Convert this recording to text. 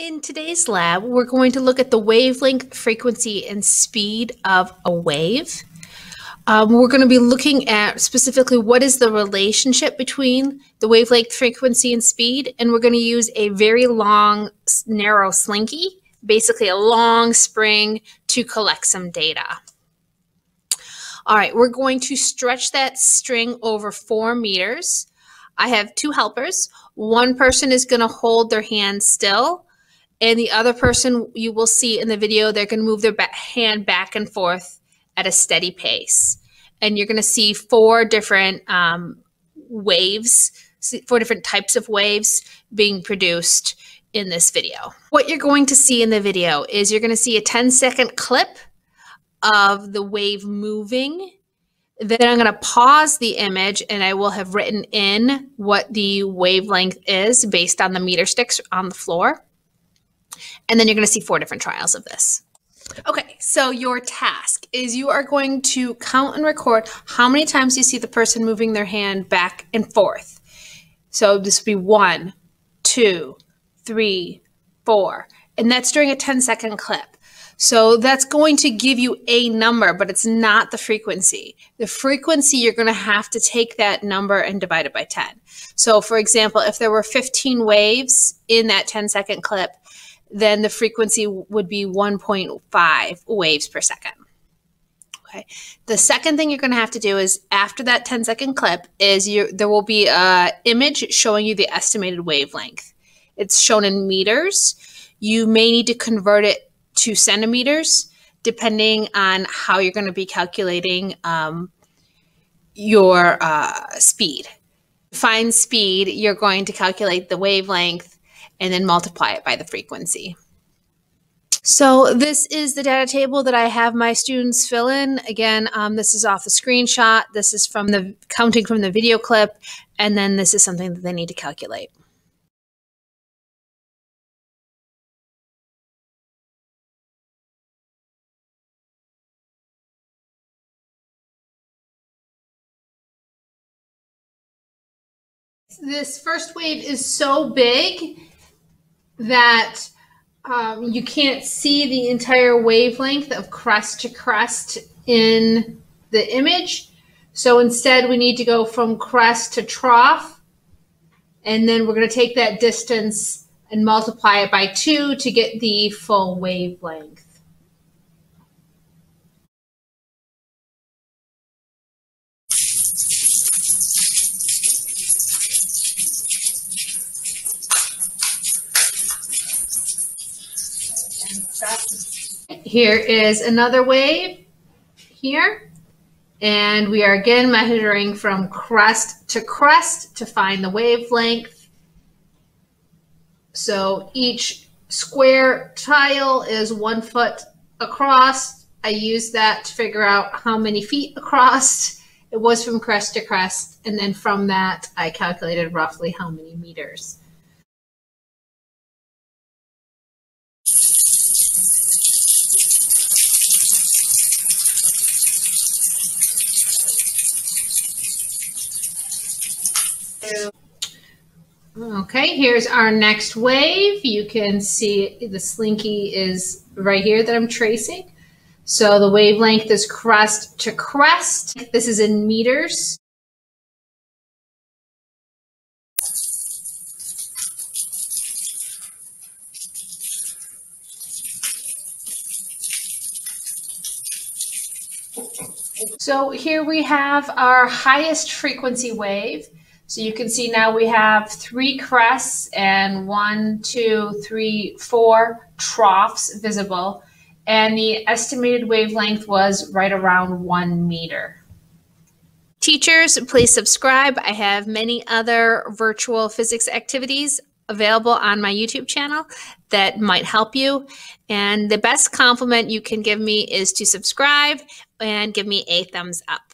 In today's lab, we're going to look at the wavelength, frequency, and speed of a wave. Um, we're going to be looking at specifically what is the relationship between the wavelength, frequency, and speed. And we're going to use a very long, narrow slinky, basically a long spring to collect some data. All right, we're going to stretch that string over four meters. I have two helpers. One person is going to hold their hand still and the other person you will see in the video they're going to move their hand back and forth at a steady pace. And you're going to see four different um, waves four different types of waves being produced in this video. What you're going to see in the video is you're going to see a 10 second clip of the wave moving. Then I'm going to pause the image and I will have written in what the wavelength is based on the meter sticks on the floor. And then you're going to see four different trials of this. Okay, so your task is you are going to count and record how many times you see the person moving their hand back and forth. So this would be one, two, three, four. And that's during a 10 second clip. So that's going to give you a number, but it's not the frequency. The frequency, you're going to have to take that number and divide it by 10. So for example, if there were 15 waves in that 10 second clip, then the frequency would be 1.5 waves per second. Okay. The second thing you're going to have to do is after that 10 second clip is you there will be a image showing you the estimated wavelength. It's shown in meters. You may need to convert it to centimeters depending on how you're going to be calculating um, your uh, speed. Find speed, you're going to calculate the wavelength and then multiply it by the frequency. So this is the data table that I have my students fill in. Again, um, this is off the screenshot. This is from the counting from the video clip. And then this is something that they need to calculate. This first wave is so big that um, you can't see the entire wavelength of crest to crest in the image. So instead, we need to go from crest to trough. And then we're going to take that distance and multiply it by two to get the full wavelength. Here is another wave here. And we are again measuring from crest to crest to find the wavelength. So each square tile is one foot across. I used that to figure out how many feet across it was from crest to crest. And then from that, I calculated roughly how many meters. Okay, here's our next wave. You can see the slinky is right here that I'm tracing. So the wavelength is crest to crest. This is in meters. So here we have our highest frequency wave. So you can see now we have three crests and one, two, three, four troughs visible. And the estimated wavelength was right around one meter. Teachers, please subscribe. I have many other virtual physics activities available on my YouTube channel that might help you. And the best compliment you can give me is to subscribe and give me a thumbs up.